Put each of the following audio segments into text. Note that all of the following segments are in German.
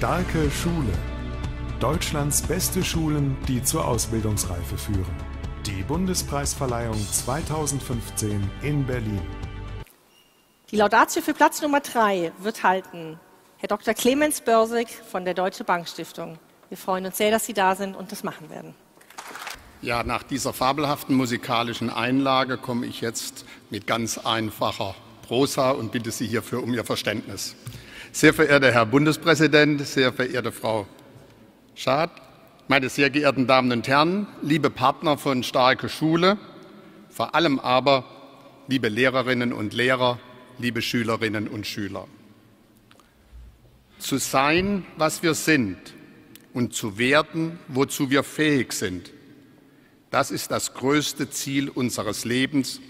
Starke Schule. Deutschlands beste Schulen, die zur Ausbildungsreife führen. Die Bundespreisverleihung 2015 in Berlin. Die Laudatio für Platz Nummer 3 wird halten Herr Dr. Clemens Börsig von der Deutsche Bank Stiftung. Wir freuen uns sehr, dass Sie da sind und das machen werden. Ja, nach dieser fabelhaften musikalischen Einlage komme ich jetzt mit ganz einfacher Prosa und bitte Sie hierfür um Ihr Verständnis. Sehr verehrter Herr Bundespräsident, sehr verehrte Frau Schad, meine sehr geehrten Damen und Herren, liebe Partner von Starke Schule, vor allem aber liebe Lehrerinnen und Lehrer, liebe Schülerinnen und Schüler. Zu sein, was wir sind und zu werden, wozu wir fähig sind, das ist das größte Ziel unseres Lebens,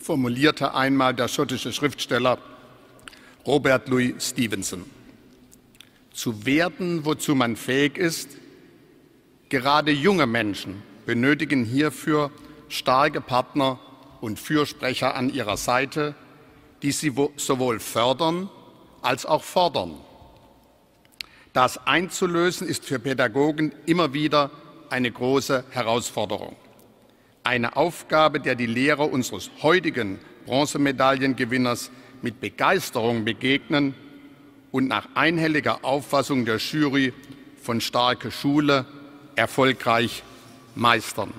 formulierte einmal der schottische Schriftsteller Robert Louis Stevenson. Zu werden, wozu man fähig ist, gerade junge Menschen benötigen hierfür starke Partner und Fürsprecher an ihrer Seite, die sie sowohl fördern als auch fordern. Das einzulösen ist für Pädagogen immer wieder eine große Herausforderung. Eine Aufgabe, der die Lehrer unseres heutigen Bronzemedaillengewinners mit Begeisterung begegnen und nach einhelliger Auffassung der Jury von starke Schule erfolgreich meistern.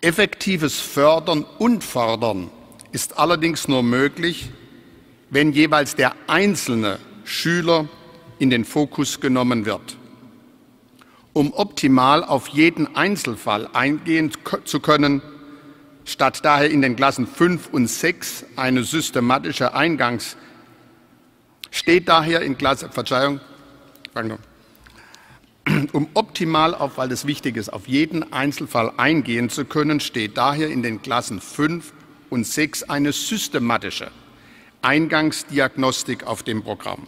Effektives Fördern und Fordern ist allerdings nur möglich, wenn jeweils der einzelne Schüler in den Fokus genommen wird. Um optimal auf jeden Einzelfall eingehen zu können, statt daher in den Klassen 5 und 6 eine systematische Eingangs steht daher in Klasse Verzeihung um optimal auf weil es wichtig ist auf jeden Einzelfall eingehen zu können steht daher in den Klassen 5 und 6 eine systematische Eingangsdiagnostik auf dem Programm.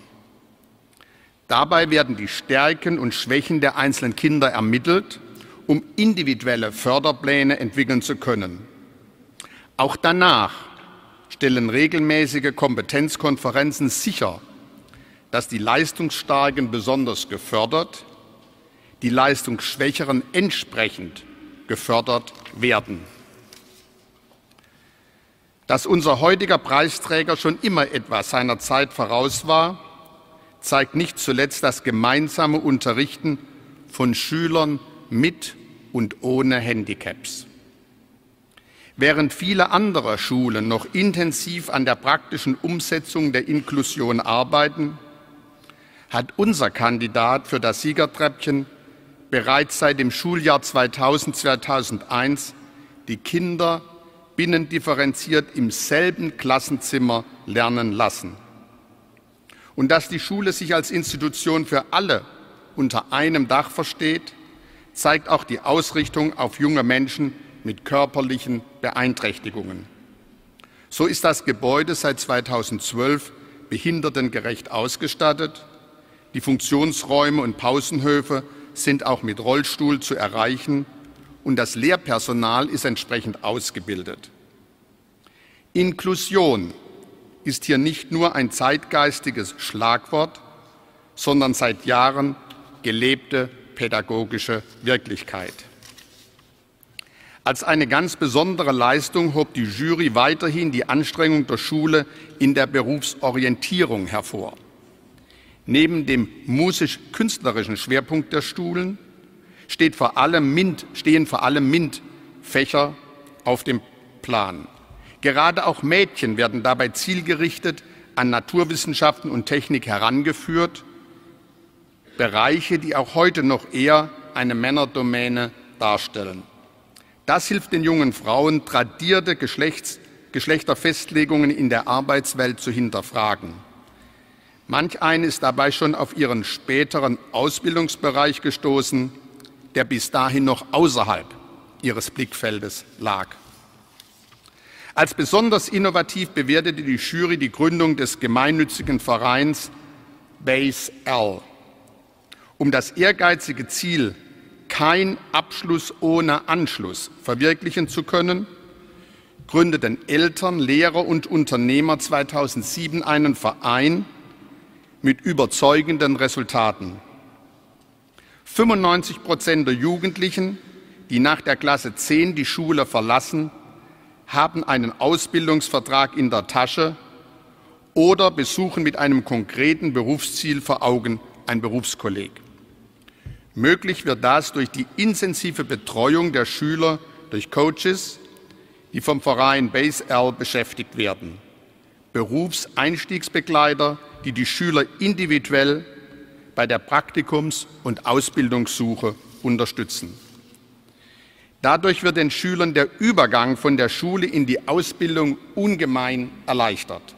Dabei werden die Stärken und Schwächen der einzelnen Kinder ermittelt, um individuelle Förderpläne entwickeln zu können. Auch danach stellen regelmäßige Kompetenzkonferenzen sicher, dass die Leistungsstarken besonders gefördert, die Leistungsschwächeren entsprechend gefördert werden. Dass unser heutiger Preisträger schon immer etwas seiner Zeit voraus war, zeigt nicht zuletzt das gemeinsame Unterrichten von Schülern mit und ohne Handicaps. Während viele andere Schulen noch intensiv an der praktischen Umsetzung der Inklusion arbeiten, hat unser Kandidat für das Siegertreppchen bereits seit dem Schuljahr 2000-2001 die Kinder binnendifferenziert im selben Klassenzimmer lernen lassen. Und dass die Schule sich als Institution für alle unter einem Dach versteht, zeigt auch die Ausrichtung auf junge Menschen mit körperlichen Beeinträchtigungen. So ist das Gebäude seit 2012 behindertengerecht ausgestattet. Die Funktionsräume und Pausenhöfe sind auch mit Rollstuhl zu erreichen und das Lehrpersonal ist entsprechend ausgebildet. Inklusion ist hier nicht nur ein zeitgeistiges Schlagwort, sondern seit Jahren gelebte pädagogische Wirklichkeit. Als eine ganz besondere Leistung hob die Jury weiterhin die Anstrengung der Schule in der Berufsorientierung hervor. Neben dem musisch-künstlerischen Schwerpunkt der Schulen steht vor allem MINT, stehen vor allem MINT-Fächer auf dem Plan. Gerade auch Mädchen werden dabei zielgerichtet an Naturwissenschaften und Technik herangeführt, Bereiche, die auch heute noch eher eine Männerdomäne darstellen. Das hilft den jungen Frauen, tradierte Geschlechts Geschlechterfestlegungen in der Arbeitswelt zu hinterfragen. Manch eine ist dabei schon auf ihren späteren Ausbildungsbereich gestoßen, der bis dahin noch außerhalb ihres Blickfeldes lag. Als besonders innovativ bewertete die Jury die Gründung des gemeinnützigen Vereins Base L. Um das ehrgeizige Ziel, kein Abschluss ohne Anschluss verwirklichen zu können, gründeten Eltern, Lehrer und Unternehmer 2007 einen Verein, mit überzeugenden Resultaten. 95 Prozent der Jugendlichen, die nach der Klasse 10 die Schule verlassen, haben einen Ausbildungsvertrag in der Tasche oder besuchen mit einem konkreten Berufsziel vor Augen ein Berufskolleg. Möglich wird das durch die intensive Betreuung der Schüler durch Coaches, die vom Verein Base L beschäftigt werden. Berufseinstiegsbegleiter, die die Schüler individuell bei der Praktikums- und Ausbildungssuche unterstützen. Dadurch wird den Schülern der Übergang von der Schule in die Ausbildung ungemein erleichtert.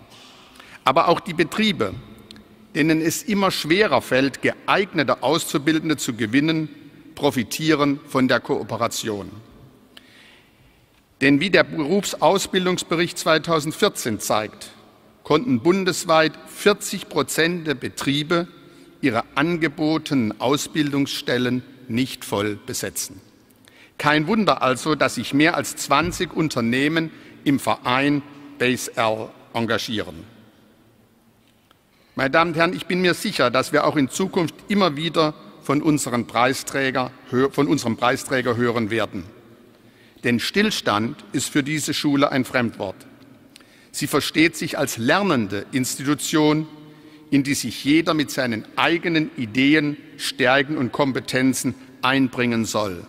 Aber auch die Betriebe, denen es immer schwerer fällt, geeignete Auszubildende zu gewinnen, profitieren von der Kooperation. Denn wie der Berufsausbildungsbericht 2014 zeigt, konnten bundesweit 40 Prozent der Betriebe ihre angebotenen Ausbildungsstellen nicht voll besetzen. Kein Wunder also, dass sich mehr als 20 Unternehmen im Verein Base L engagieren. Meine Damen und Herren, ich bin mir sicher, dass wir auch in Zukunft immer wieder von, unseren Preisträger, von unserem Preisträger hören werden. Denn Stillstand ist für diese Schule ein Fremdwort. Sie versteht sich als lernende Institution, in die sich jeder mit seinen eigenen Ideen, Stärken und Kompetenzen einbringen soll.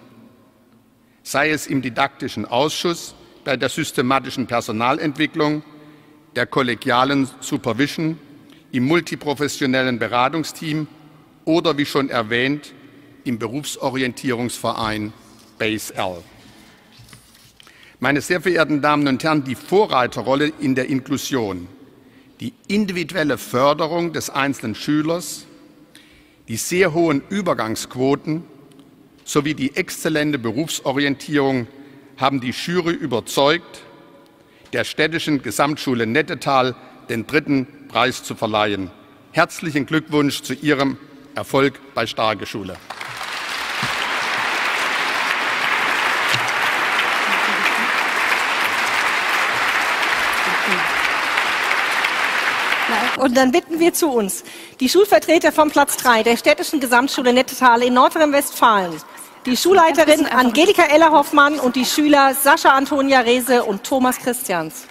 Sei es im didaktischen Ausschuss, bei der systematischen Personalentwicklung, der kollegialen Supervision, im multiprofessionellen Beratungsteam oder wie schon erwähnt im Berufsorientierungsverein Base L. Meine sehr verehrten Damen und Herren, die Vorreiterrolle in der Inklusion, die individuelle Förderung des einzelnen Schülers, die sehr hohen Übergangsquoten sowie die exzellente Berufsorientierung haben die Jury überzeugt, der städtischen Gesamtschule Nettetal den dritten Preis zu verleihen. Herzlichen Glückwunsch zu Ihrem Erfolg bei Starke Schule. Und dann bitten wir zu uns die Schulvertreter vom Platz 3 der städtischen Gesamtschule Nettetal in Nordrhein-Westfalen, die Schulleiterin Angelika Ellerhoffmann und die Schüler Sascha Antonia Rehse und Thomas Christians.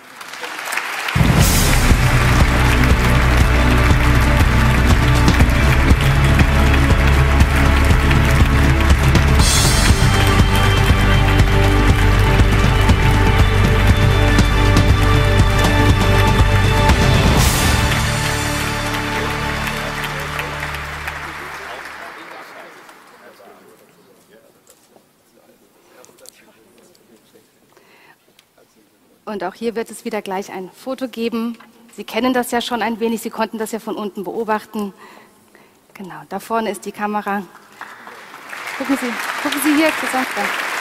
Und auch hier wird es wieder gleich ein Foto geben. Sie kennen das ja schon ein wenig, Sie konnten das ja von unten beobachten. Genau, da vorne ist die Kamera. Gucken Sie, gucken Sie hier, gesagt.